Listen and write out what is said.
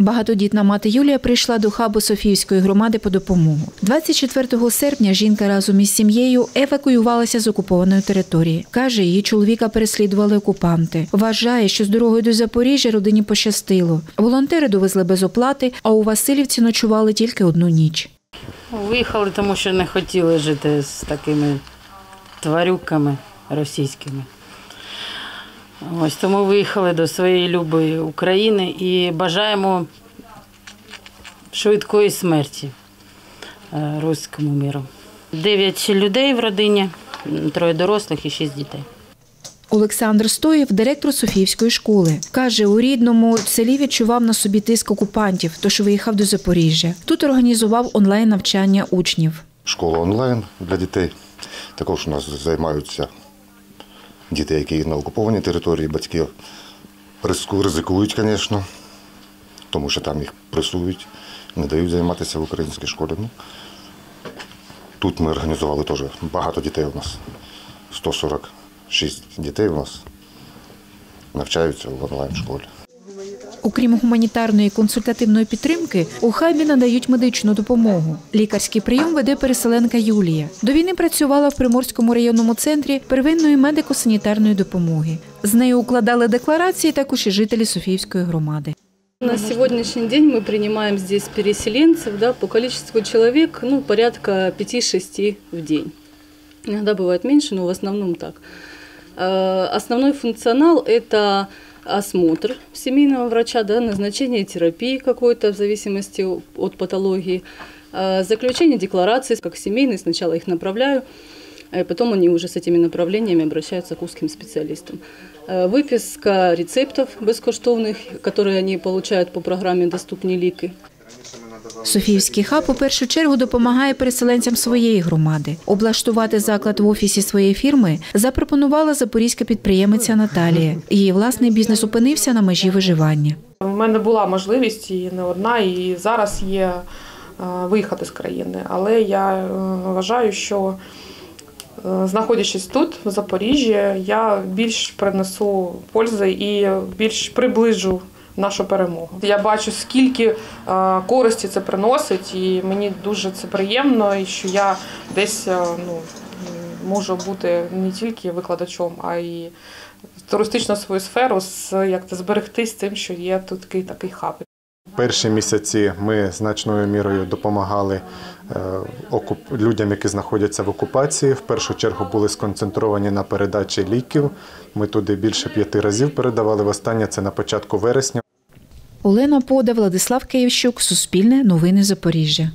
Багатодітна мати Юлія прийшла до хабу Софіївської громади по допомогу. 24 серпня жінка разом із сім'єю евакуювалася з окупованої території. Каже, її чоловіка переслідували окупанти. Вважає, що з дорогою до Запоріжжя родині пощастило. Волонтери довезли без оплати, а у Васильівці ночували тільки одну ніч. Виїхали, тому що не хотіли жити з такими тварюками російськими. Ось тому виїхали до своєї любої України і бажаємо швидкої смерті е, руському миру. Дев'ять людей в родині, троє дорослих і шість дітей. Олександр Стоєв, директор Софіївської школи, каже, у рідному селі відчував на собі тиск окупантів, тож виїхав до Запоріжжя. Тут організував онлайн навчання учнів. Школа онлайн для дітей. Також у нас займаються діти, які на окупованій території, батьки ризикують, звісно, тому що там їх пресують, не дають займатися в українській школі. Ну, тут ми організували теж багато дітей у нас. 146 дітей у нас навчаються в онлайн школі. Окрім гуманітарної і консультативної підтримки, у хабі надають медичну допомогу. Лікарський прийом веде переселенка Юлія. До війни працювала в Приморському районному центрі первинної медико-санітарної допомоги. З нею укладали декларації також і жителі Софіївської громади. На сегодняшний день мы принимаем здесь переселенцев да, по количеству человек ну, порядка 5-6 в день. Иногда бывает меньше, но в основном так. Э, Основной функционал – это осмотр семейного врача, да, назначение терапии какой-то в зависимости от патологии, э, заключение деклараций, как семейные, сначала их направляю, а потом они уже с этими направлениями обращаются к узким специалистам. Э, Выписка рецептов бескоштовных, которые они получают по программе «Доступні ліки». Софіївський хаб у першу чергу допомагає переселенцям своєї громади. Облаштувати заклад в офісі своєї фірми запропонувала запорізька підприємиця Наталія. Її власний бізнес опинився на межі виживання. У мене була можливість і не одна, і зараз є е, виїхати з країни. Але я е, вважаю, що е, знаходячись тут, в Запоріжжі, я більш принесу пользи і більш приближу нашу перемогу. Я бачу, скільки е, користі це приносить, і мені дуже це приємно, і що я десь е, ну, можу бути не тільки викладачом, а й туристичну свою сферу з як це зберегти з тим, що є тут такий такий хаб. Перші місяці ми значною мірою допомагали е, людям, які знаходяться в окупації. В першу чергу були сконцентровані на передачі ліків. Ми туди більше п'яти разів передавали. Востаннє це на початку вересня. Олена Пода, Владислав Київщук, Суспільне, Новини Запоріжжя.